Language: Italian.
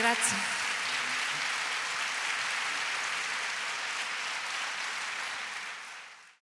Grazie.